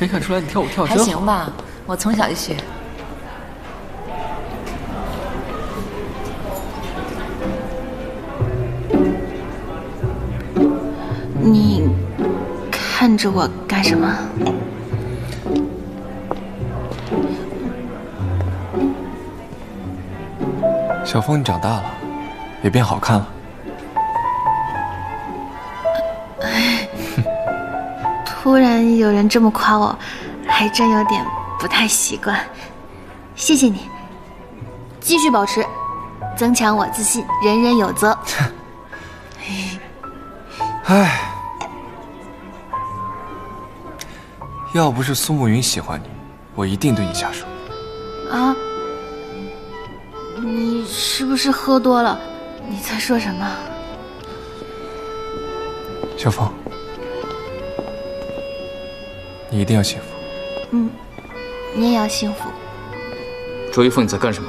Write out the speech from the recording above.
没看出来你跳舞跳的还真好。行吧，我从小就学。你看着我干什么？小峰，你长大了，也变好看了。突然有人这么夸我，还真有点不太习惯。谢谢你，继续保持，增强我自信，人人有责。唉，要不是苏慕云喜欢你，我一定对你下手。啊，你是不是喝多了？你在说什么？小峰，你一定要幸福。嗯你也要幸福。卓一峰，你在干什么？